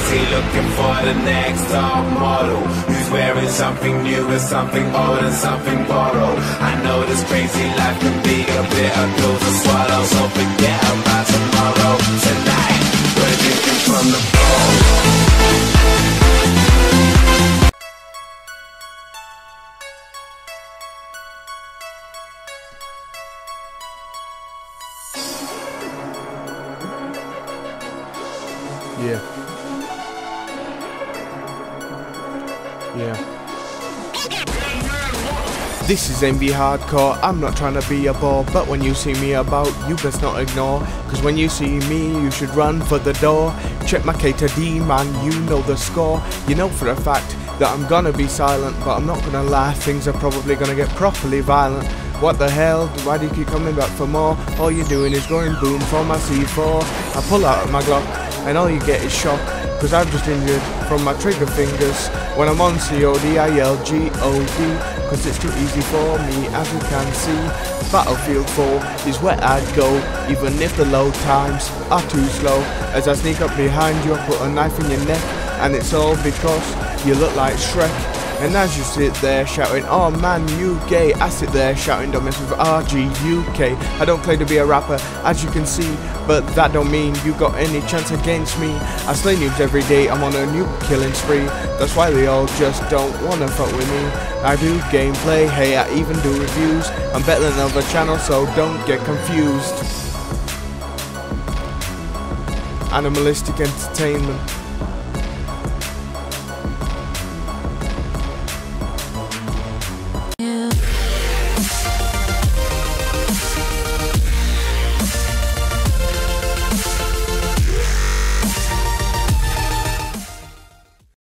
crazy looking for the next top model Who's wearing something new and something old and something borrowed I know this crazy life can be a bitter pill to swallow So forget about tomorrow, tonight We're drinking from the bowl Yeah. Yeah. This is AiiM v Hardcore, I'm not trying to be a bore, but when you see me about, you best not ignore. Cause when you see me, you should run for the door. Check my K to D, man, you know the score. You know for a fact that I'm gonna be silent, but I'm not gonna lie, things are probably gonna get properly violent. What the hell? Why do you keep coming back for more? All you're doing is going boom for my C4. I pull out my Glock, and all you get is shock. Cause I'm just injured from my trigger fingers. When I'm on COD, I yell G-O-D. Cause it's too easy for me, as you can see. Battlefield 4 is where I'd go, even if the load times are too slow. As I sneak up behind you, I put a knife in your neck. And it's all because you look like Shrek. And as you sit there shouting, oh man, you gay, I sit there shouting, don't mess with RGUK. I don't claim to be a rapper, as you can see, but that don't mean you got any chance against me. I slay noobs every day, I'm on a new killing spree. That's why they all just don't wanna fuck with me. I do gameplay, hey, I even do reviews. I'm better than other channels, so don't get confused. Animalistic entertainment. Yeah.